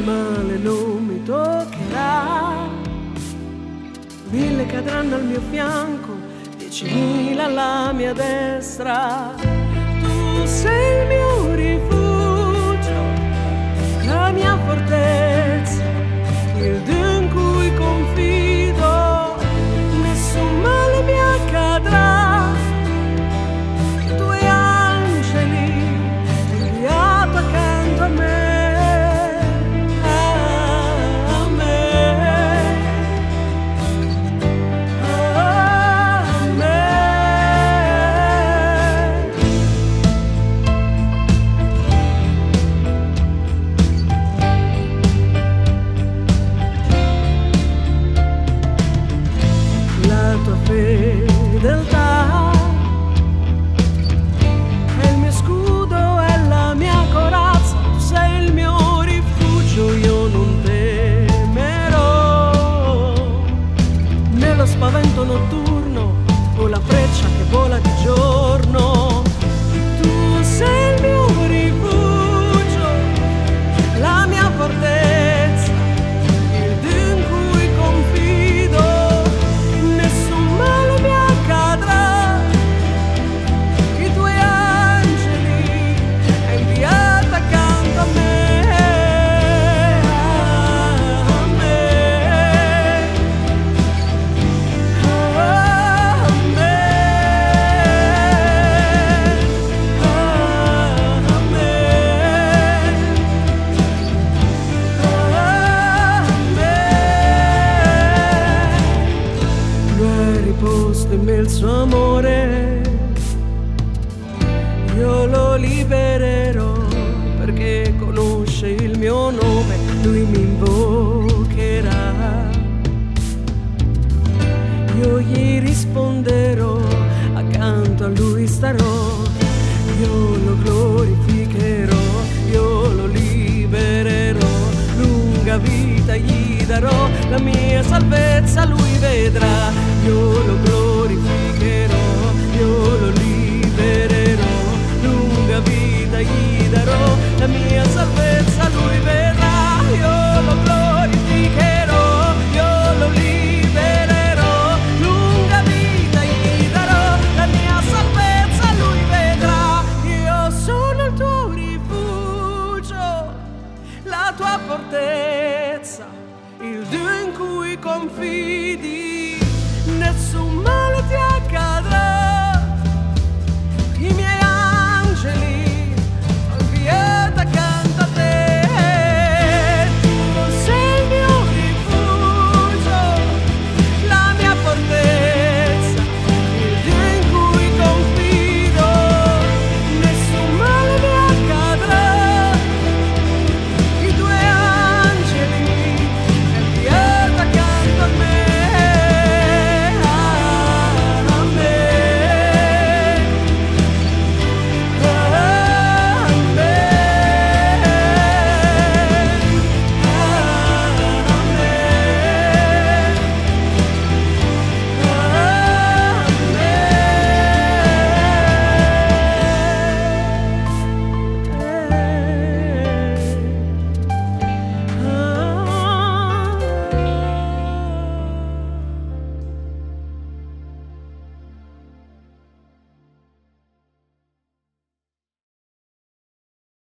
il male non mi toccherà. Mille cadranno al mio fianco, diecimila alla mia destra. libererò perché conosce il mio nome, lui mi invocherà. Io gli risponderò, accanto a lui starò, io lo glorificherò, io lo libererò, lunga vita gli darò, la mia salvezza lui. confidi